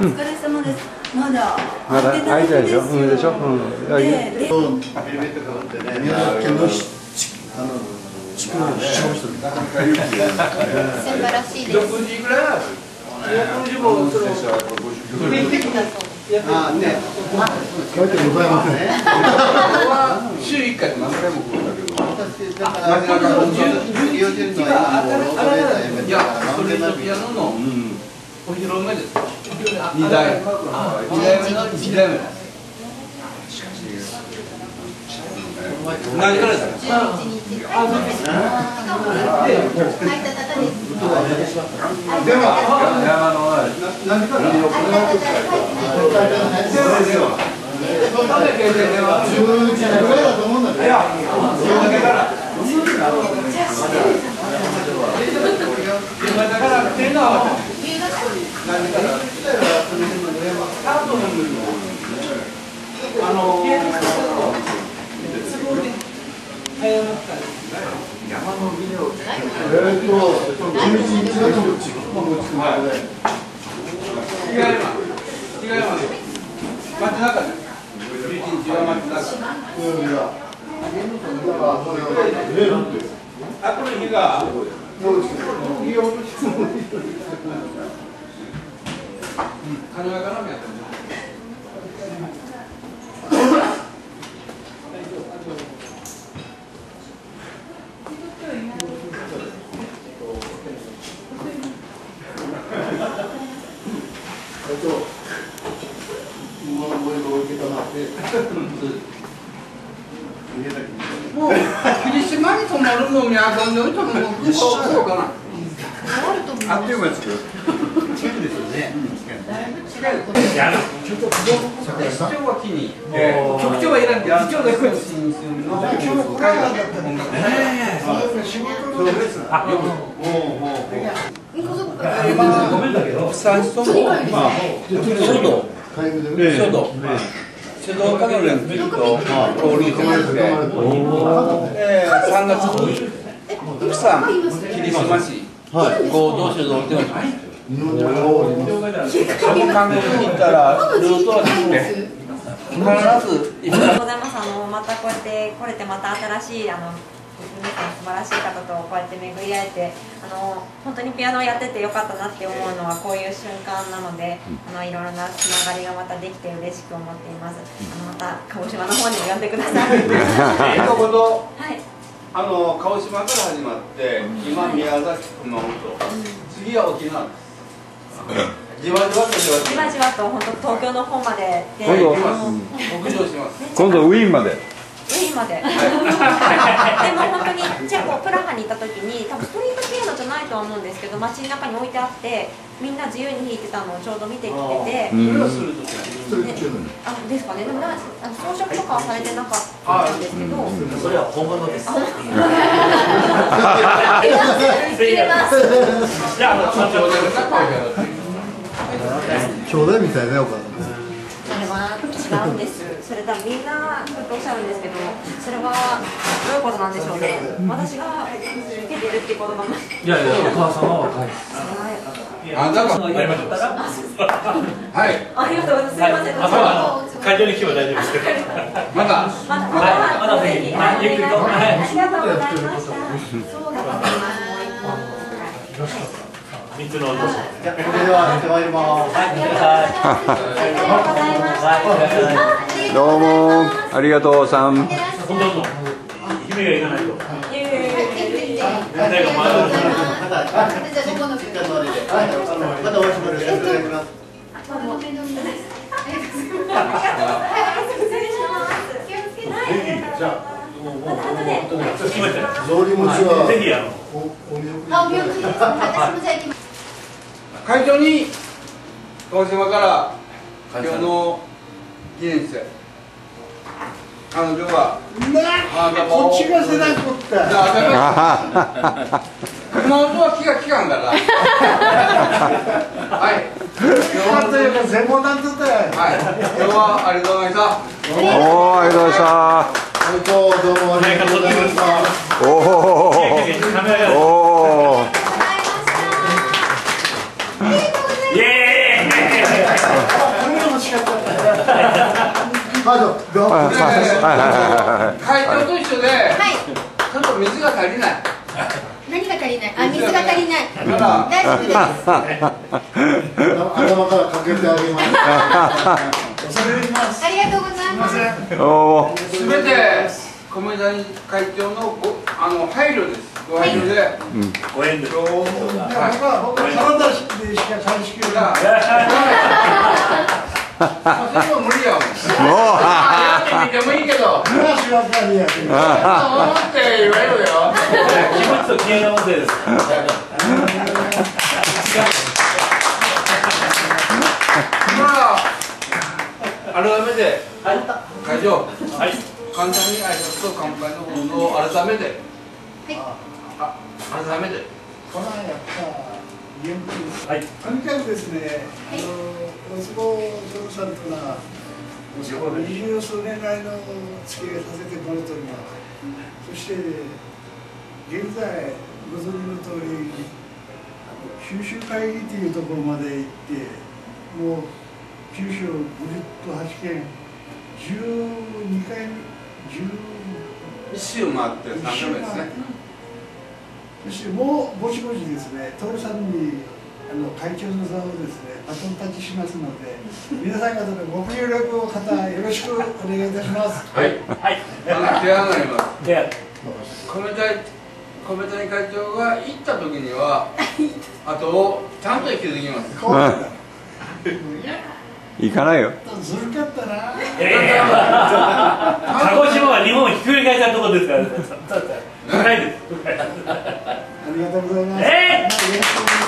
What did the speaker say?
お疲れ様です。まだまだ開いてないでしょ？うんでしょ？うん。でで宮崎県のあの地区の市長一人素晴らしいです。6時ぐらいなんですあね書いてございますね週1回何回も来るんだけど私だからいやてからストリートピアノのお披露目です2代2代目の2代目何からです。か。で。は何から書いた方書いてない。11時ぐらいだと思うんだけどえーと11日のどっちまあの方で日帰りは日帰りは街中です。11日は街中土曜日はだからそれをえーなんあこの日がもういいよ金輪からもやってます長今の声を受けたまってもう霧島に泊まるのにあかん。でおいたらもうそうそうかなあっという間に作る市長は木に局長はいらん。けど市長がこっちに住むの今日も来なかったって音楽仕事のですあもうもう三層の書道会議で書道書道家の連中と交流してましてで3月に福さん霧島市合同書道っていうのが日。本のその韓国に行ったらルートはですね必ずありがとうございます。あのまたこうやって来れてまた新しいあの皆さん晴らしい方とこうやって巡り会えてあの本当にピアノをやっててよかったなって思うのはこういう瞬間なので、あのいろいろなつながりがまたできて嬉しく思っています。あのまた鹿児島の方にも呼んでください。一言はい。あの鹿児島から始まって今宮崎熊本次は沖縄です。じわじわとじわじわ。じわと本当東京の方までで、今度あの北上します。今度ウィーンまでウィーンまで。でも本当にチェコプラハに行った時に多分ストリートピアノじゃないとは思うんですけど街中に置いてあってみんな自由に弾いてたのをちょうど見てきてて。あですかね、でもなあの装飾とかはされてなかったんですけど、それは本物です。失礼ます。じゃあ、社長兄弟みたいねお母さん。それは違うんです。それ多分みんなずっとおっしゃるんですけど、それはどういうことなんでしょうね？私が受けてるっていうことがまいやいや、お母さんは若いです。あだからやりましょう。はいありがとうございます。すみません。あとは会場に来ても大丈夫ですけど。またまだまはいまだだぜひはいゆっくりとはいありがとうございました。そうだと思います。三つのお年。じゃあこれでは行ってまいりますはい。ありがとうございました。はい、ください。どうもありがとうさん会いしましょうよろしくお願いしますまだごめんなさい。失礼します。気をつけて。じゃあ、もう、もう、もう、もう、決めて。草履餅はぜひ、あの。おお見送りあ、お見送りです。私もじゃあ行きます。会場に鹿児島から今日の記念生彼女は。こっちがせなくってだから。熊本は気が利かんから。はい。今日なんというか専門なんとったよはい。今日はありがとうございました。おーありがとうございま本当どうもありがとうございました。したおおカメラが。おかはいはいはいはい会長と一緒で、はい。ちょっと水が足りない。何が足りない？あ水が足りない。だから、大丈夫です。頭からかけてあげます。ありがとうございます。おー。すべて米谷会長のごあの配慮です。ご配慮で。ご縁でも無理やもん。もいいけど、話はやけど思って言われるよ。気持ちと気合が合わせです。まあ、改めて、はい。会長、はい。簡単に挨拶と乾杯のことを改めて、あ改めて。このやったはい。とにかくですね、あのおつぼゾウさんと二十数年来の付き合いさせてもらっております。そして、現在、ご存知の通り、九州会議というところまで行って、もう九州50都8県、12回、10一周回って3回目ですね。そしてもうぼちぼちですね、徹さんにあの会長の座をですね、バトンタッチしますので、皆さん方のご協力を方よろしくお願いいたします。はい。はい。あの、手上がります。で、米谷米谷会長が行った時には、あと、ちゃんと気づきます。こうだ。行かないよずるかったな。ええ 鹿児島は日本をひっくり返したところですから。ないです。ありがとうございます。え